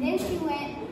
Then she went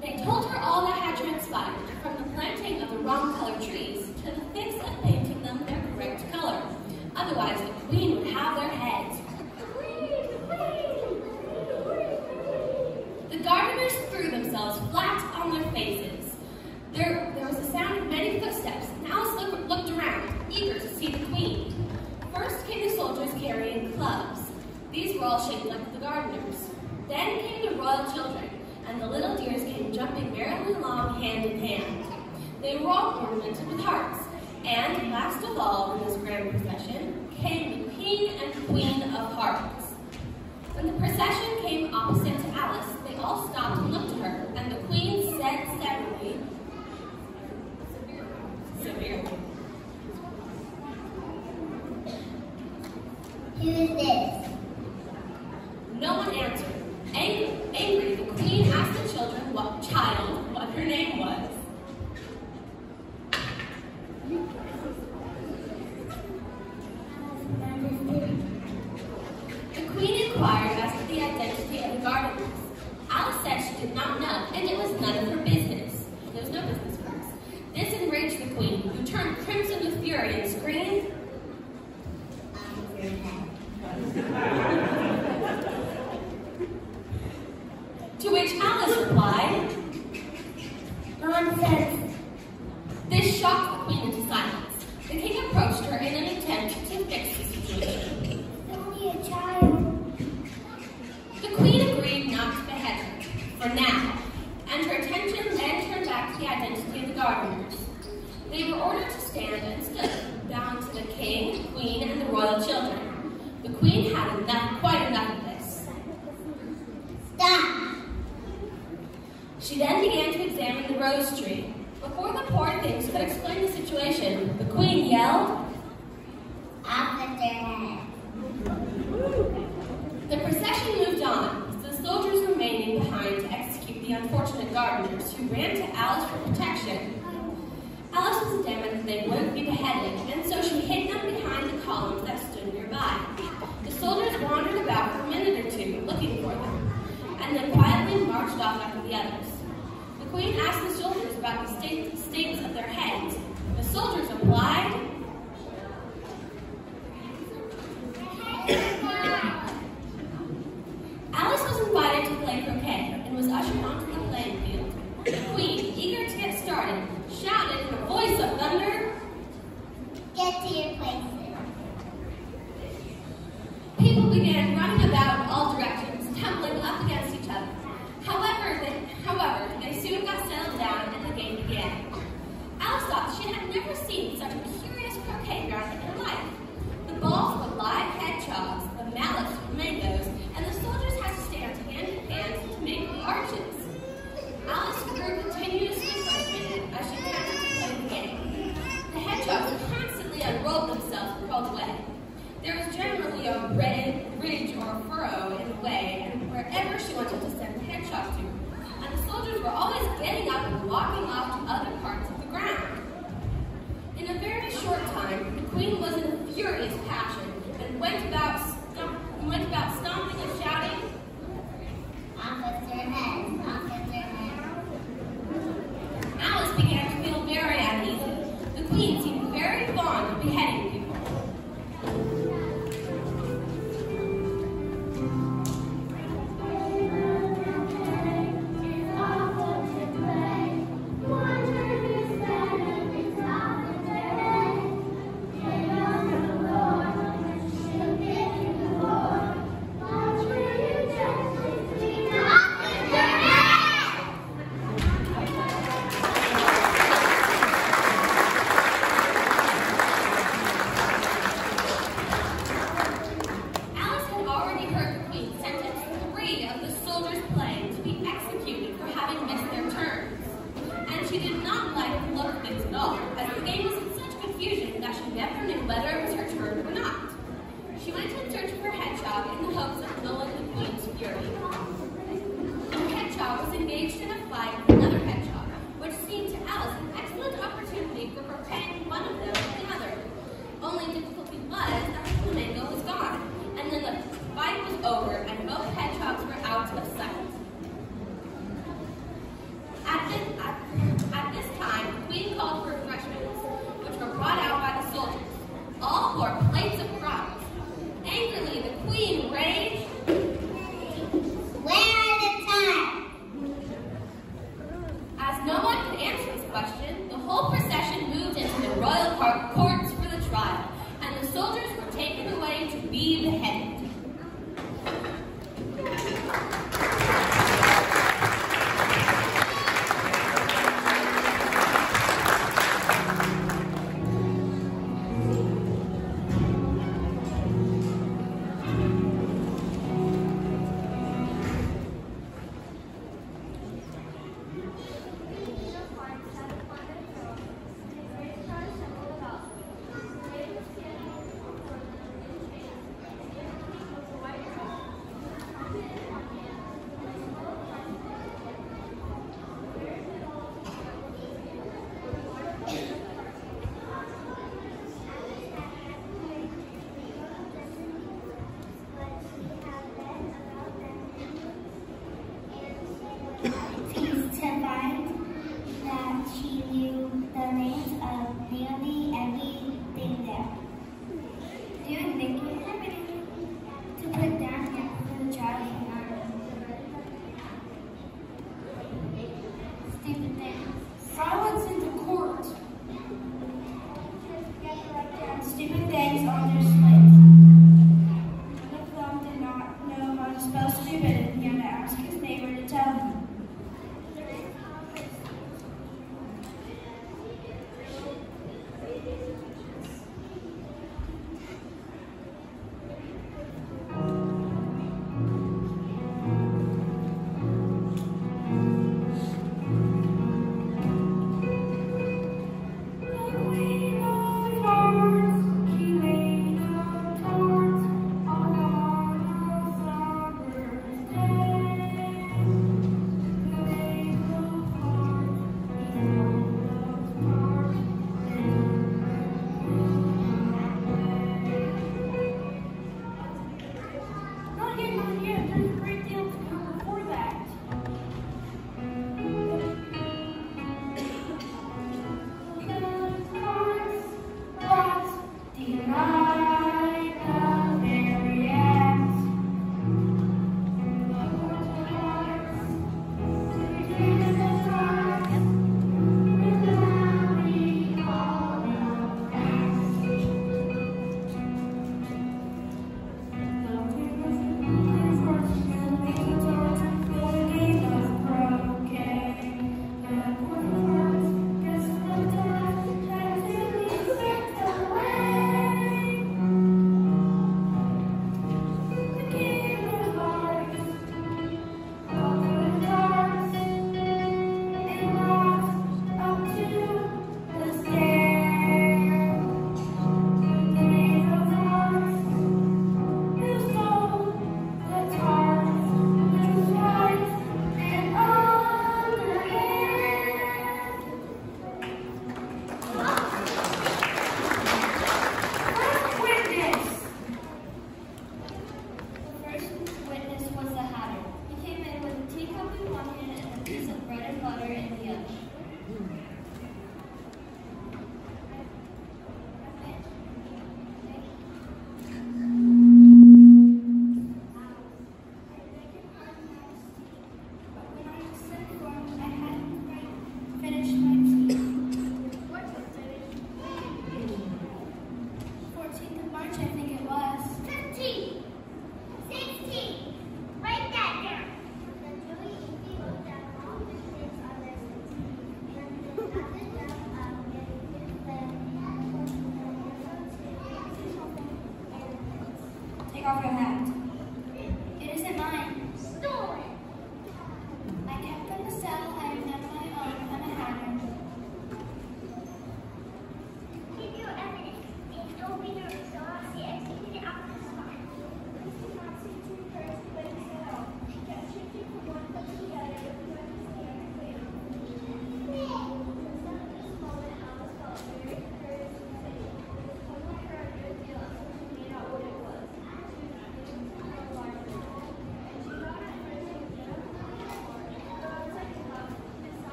They told her all that had transpired from the planting of the wrong-colored tree.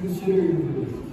consider your.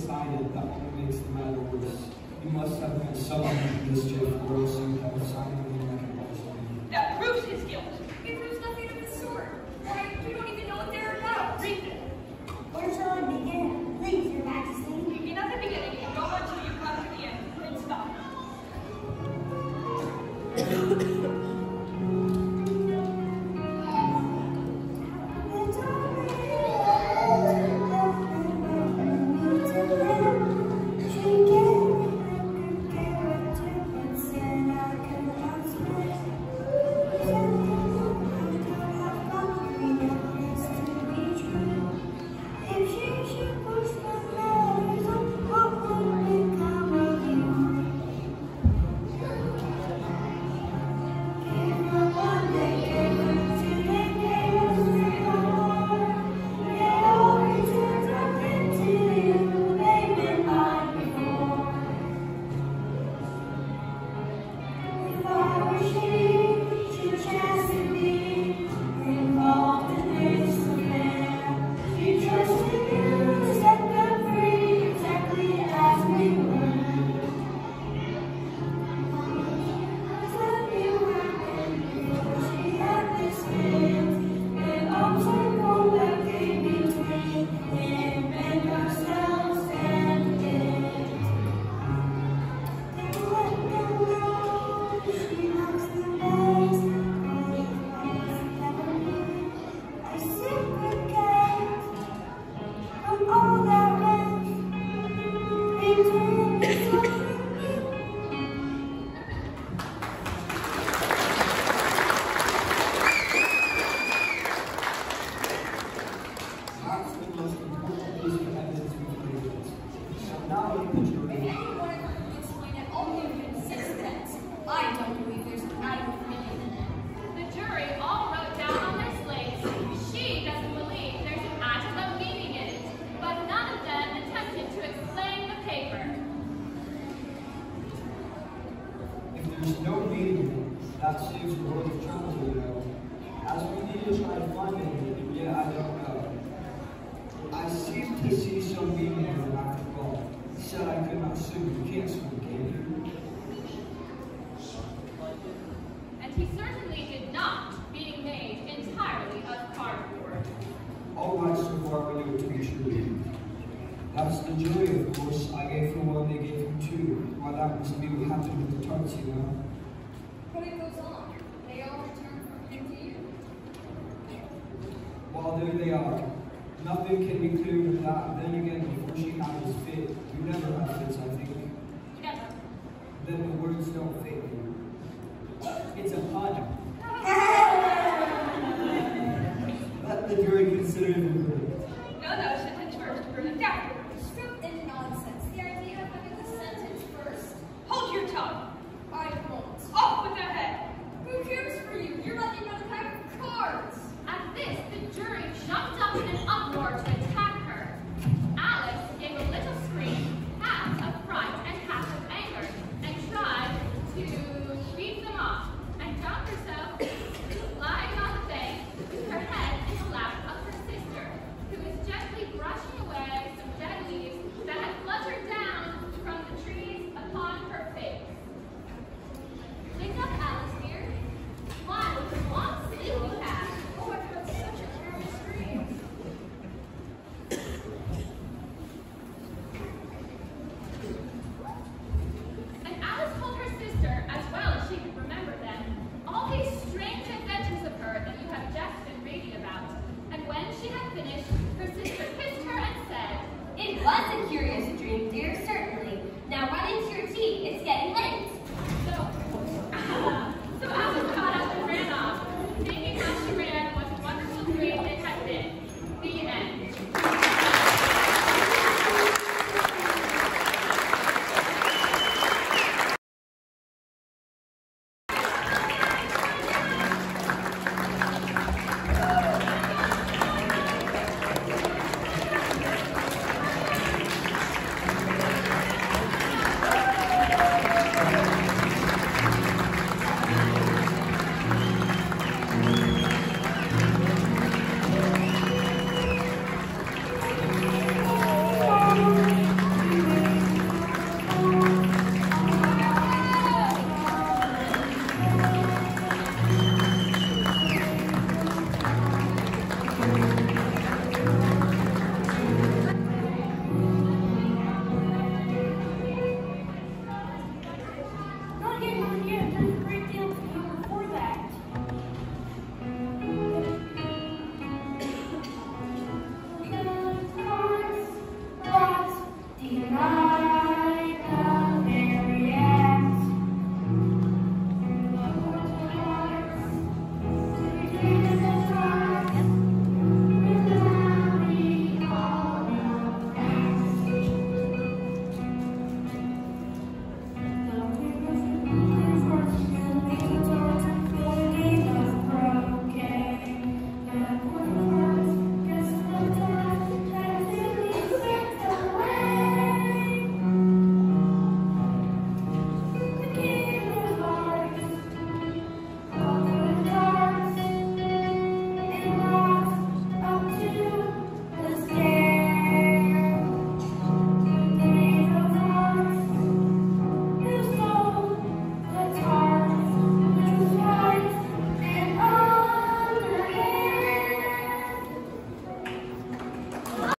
decided that only makes the matter worse. You must have been some mischief or else you have signed